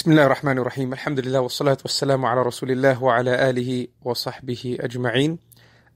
بسم الله الرحمن الرحيم الحمد لله والصلاة والسلام على رسول الله وعلى آله وصحبه أجمعين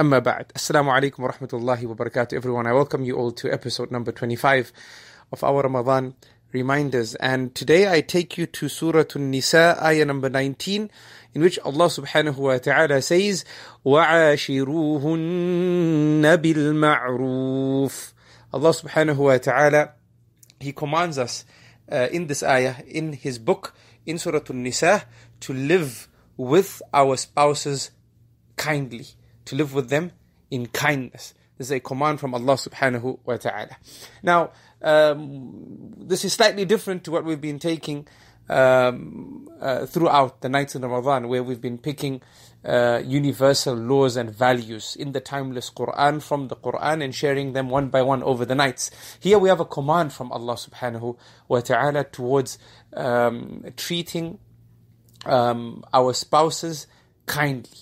أما بعد السلام عليكم ورحمة الله وبركاته everyone I welcome you all to episode number 25 of our Ramadan reminders and today I take you to Surah An-Nisa ayah number 19 in which Allah subhanahu wa ta'ala says وَعَاشِرُوهُنَّ بِالْمَعْرُوفِ Allah subhanahu wa ta'ala He commands us uh, in this ayah, in his book, in Surah An-Nisa, to live with our spouses kindly, to live with them in kindness. This is a command from Allah subhanahu wa ta'ala. Now, um, this is slightly different to what we've been taking um, uh, throughout the nights in Ramadan, where we've been picking uh, universal laws and values in the timeless Quran from the Quran and sharing them one by one over the nights. Here we have a command from Allah subhanahu wa ta'ala towards um, treating um, our spouses kindly.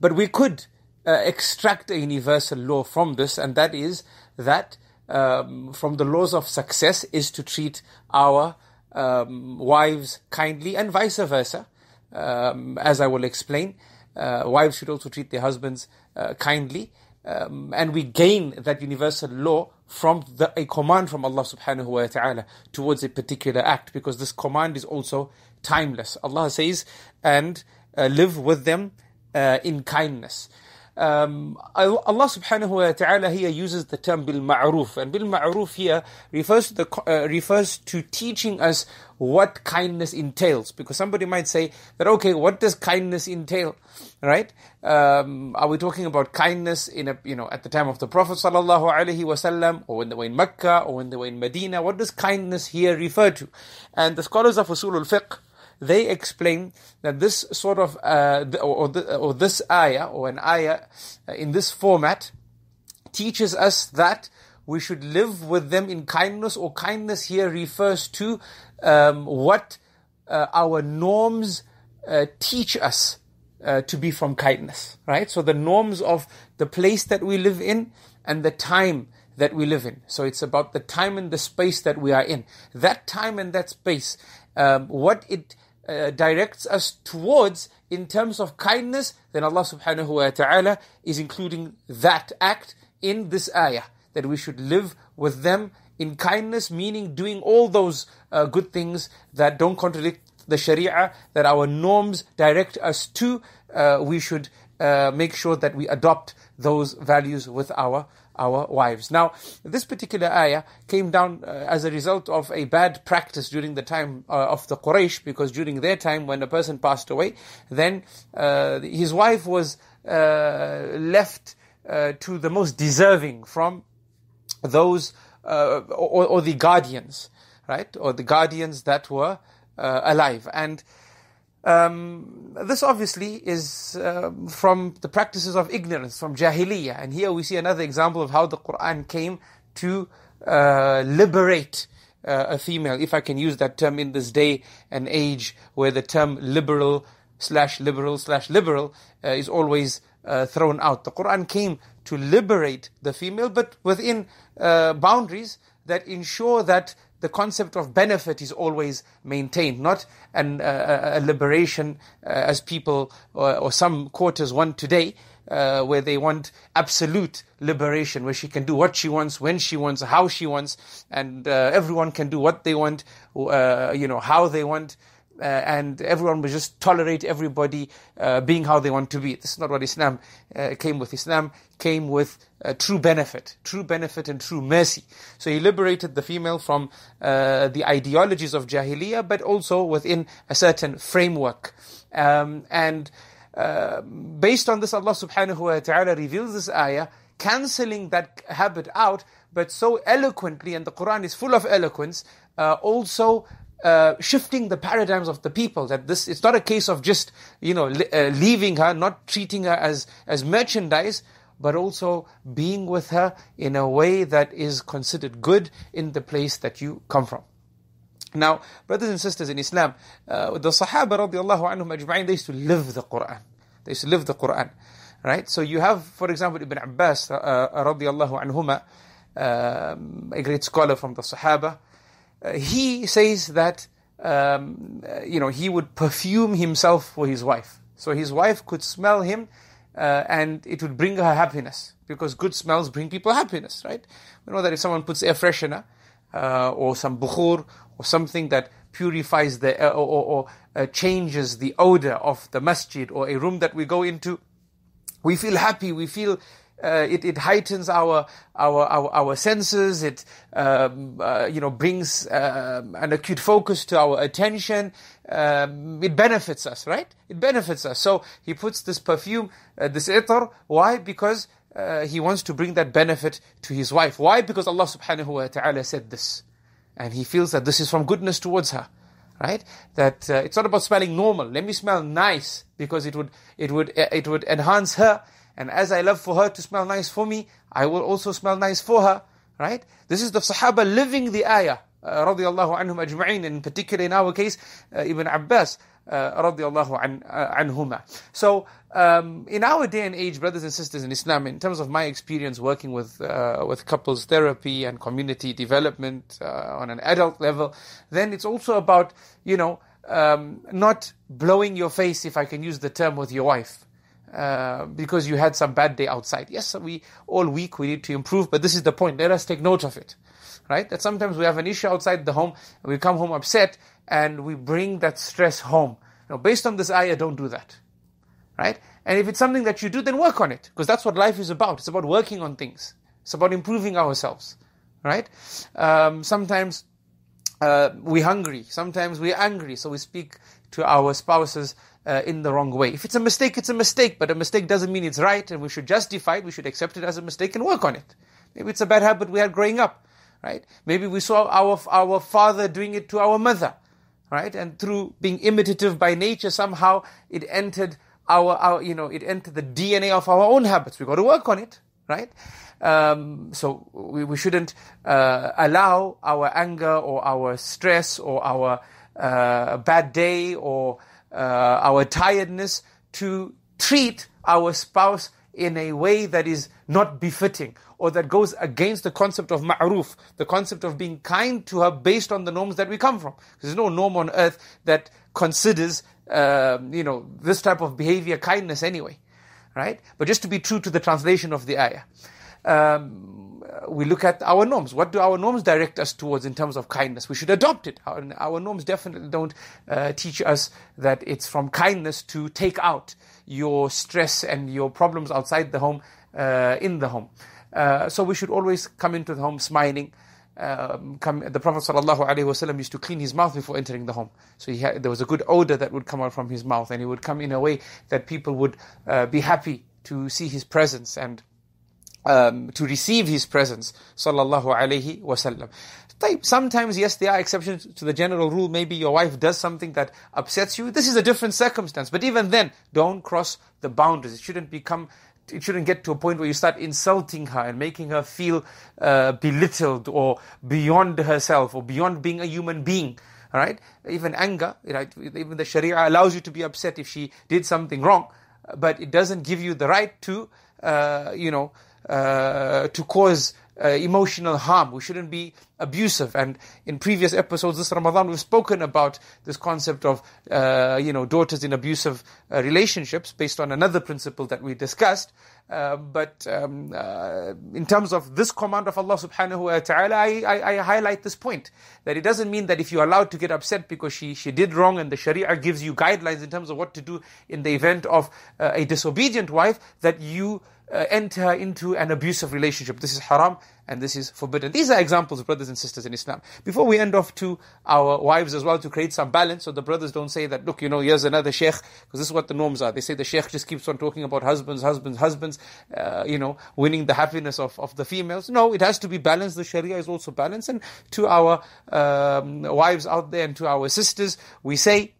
But we could uh, extract a universal law from this, and that is that um, from the laws of success is to treat our um, wives kindly and vice versa, um, as I will explain. Uh, wives should also treat their husbands uh, kindly. Um, and we gain that universal law from the, a command from Allah subhanahu wa ta'ala towards a particular act because this command is also timeless. Allah says, and uh, live with them uh, in kindness. Um, Allah subhanahu wa ta'ala here uses the term bil ma'ruf and bil ma'ruf here refers to the uh, refers to teaching us what kindness entails. Because somebody might say that okay what does kindness entail? Right? Um, are we talking about kindness in a you know at the time of the prophet sallallahu alaihi wasallam or when they were in Mecca or when they were in Medina? What does kindness here refer to? And the scholars of usul al-fiqh they explain that this sort of, uh, or, the, or this ayah, or an ayah uh, in this format, teaches us that we should live with them in kindness, or kindness here refers to um, what uh, our norms uh, teach us uh, to be from kindness, right? So the norms of the place that we live in and the time that we live in. So it's about the time and the space that we are in. That time and that space, um, what it uh, directs us towards in terms of kindness, then Allah subhanahu wa ta'ala is including that act in this ayah, that we should live with them in kindness, meaning doing all those uh, good things that don't contradict the sharia, that our norms direct us to, uh, we should uh, make sure that we adopt those values with our our wives. Now, this particular ayah came down uh, as a result of a bad practice during the time uh, of the Quraysh, because during their time, when a person passed away, then uh, his wife was uh, left uh, to the most deserving from those, uh, or, or, the guardians, right? Or the guardians that were alive. And um, this obviously is uh, from the practices of ignorance, from jahiliyyah. And here we see another example of how the Quran came to uh, liberate uh, a female, if I can use that term in this day and age where the term liberal slash liberal slash liberal uh, is always uh, thrown out. The Quran came to liberate the female, but within uh, boundaries that ensure that the concept of benefit is always maintained, not an, uh, a liberation uh, as people or, or, some quarters want today, uh, where they want absolute liberation, where she can do what she wants, when she wants, how she wants, and uh, everyone can do what they want, uh, you know, how they want uh, and everyone will just tolerate everybody uh, being how they want to be. This is not what Islam uh, came with. Islam came with uh, true benefit, true benefit and true mercy. So he liberated the female from uh, the ideologies of Jahiliyyah, but also within a certain framework. Um, and uh, based on this, Allah subhanahu wa ta'ala reveals this ayah, cancelling that habit out, but so eloquently, and the Quran is full of eloquence, also uh, shifting the paradigms of the people that this it's not a case of just you know li- uh, leaving her not treating her as as merchandise but also being with her in a way that is considered good in the place that you come from. Now brothers and sisters in islam uh, the sahaba radiallahu anhum ajma'in they used to live the quran. They used to live the quran right? So you have for example ibn abbas uh, radiallahu anhuma um, a great scholar from the sahaba uh, he says that um, uh, you know, he would perfume himself for his wife. So his wife could smell him uh, and it would bring her happiness because good smells bring people happiness, right? We know that if someone puts air freshener uh, or some bukhur or something that purifies the or, or, or uh, changes the odor of the masjid or a room that we go into, we feel happy, we feel uh, it, it heightens our, our, our, our senses. It, um, uh, you know, brings um, an acute focus to our attention. Um, it benefits us, right? It benefits us. So he puts this perfume, uh, this itar. Why? Because uh, he wants to bring that benefit to his wife. Why? Because Allah subhanahu wa ta'ala said this. And he feels that this is from goodness towards her right? That uh, it's not about smelling normal. Let me smell nice because it would it would it would enhance her and as I love for her to smell nice for me, I will also smell nice for her. Right? This is the Sahaba living the ayah. Uh, radiallahu anhum ajma'in, in particular in our case, uh, Ibn Abbas, uh, radiallahu uh, anhuma. So, um, in our day and age, brothers and sisters in Islam, in terms of my experience working with, uh, with couples therapy and community development uh, on an adult level, then it's also about, you know, um, not blowing your face, if I can use the term, with your wife. Uh, because you had some bad day outside. Yes, we all week we need to improve, but this is the point. Let us take note of it, right? That sometimes we have an issue outside the home, and we come home upset, and we bring that stress home. Now, based on this ayah, don't do that, right? And if it's something that you do, then work on it, because that's what life is about. It's about working on things. It's about improving ourselves, right? Um, sometimes uh, we're hungry. Sometimes we're angry, so we speak to our spouses uh, in the wrong way. If it's a mistake, it's a mistake, but a mistake doesn't mean it's right, and we should justify it. We should accept it as a mistake and work on it. Maybe it's a bad habit we had growing up, right? Maybe we saw our our father doing it to our mother, right? And through being imitative by nature, somehow it entered our, our you know it entered the DNA of our own habits. We've got to work on it, right? Um, so we, we shouldn't uh, allow our anger or our stress or our uh, bad day or uh, our tiredness to treat our spouse in a way that is not befitting or that goes against the concept of ma'ruf, the concept of being kind to her based on the norms that we come from. There's no norm on earth that considers, uh, you know, this type of behavior kindness anyway, right? But just to be true to the translation of the ayah. Um, we look at our norms. What do our norms direct us towards in terms of kindness? We should adopt it. Our, our norms definitely don't uh, teach us that it's from kindness to take out your stress and your problems outside the home uh, in the home. Uh, so we should always come into the home smiling. Um, come, the Prophet ﷺ used to clean his mouth before entering the home. So had, there was a good odor that would come out from his mouth, and he would come in a way that people would uh, be happy to see his presence and um, to receive his presence, sallallahu alaihi wasallam. Sometimes, yes, there are exceptions to the general rule. Maybe your wife does something that upsets you. This is a different circumstance. But even then, don't cross the boundaries. It shouldn't become, it shouldn't get to a point where you start insulting her and making her feel uh, belittled or beyond herself or beyond being a human being. Right? Even anger, right? Even the Sharia allows you to be upset if she did something wrong, but it doesn't give you the right to, uh, you know, uh, to cause uh, emotional harm. We shouldn't be abusive. And in previous episodes this Ramadan, we've spoken about this concept of, uh, you know, daughters in abusive uh, relationships based on another principle that we discussed. Uh, but um, uh, in terms of this command of Allah subhanahu wa ta'ala, I, I, I, highlight this point. That it doesn't mean that if you're allowed to get upset because she, she did wrong and the Sharia gives you guidelines in terms of what to do in the event of a disobedient wife, that you uh, enter into an abusive relationship. This is haram and this is forbidden. These are examples, brothers and sisters in Islam. Before we end off to our wives as well to create some balance, so the brothers don't say that, look, you know, here's another sheikh, because this is what the norms are. They say the sheikh just keeps on talking about husbands, husbands, husbands, uh, you know, winning the happiness of, of the females. No, it has to be balanced. The Sharia is also balanced. And to our um, wives out there and to our sisters, we say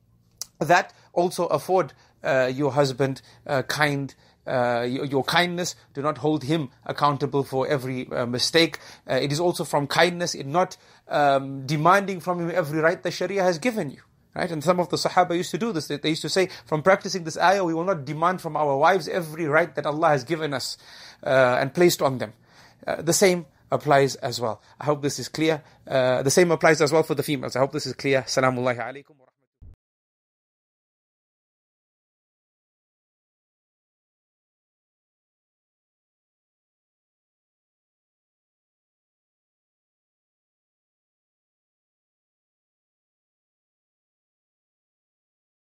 that also afford uh, your husband uh, kind uh, your, kindness. Do not hold him accountable for every uh, mistake. Uh, it is also from kindness in not um, demanding from him every right the Sharia has given you. Right? And some of the Sahaba used to do this. They used to say, from practicing this ayah, we will not demand from our wives every right that Allah has given us uh, and placed on them. Uh, the same applies as well. I hope this is clear. Uh, the same applies as well for the females. I hope this is clear. Salamullahi alaikum.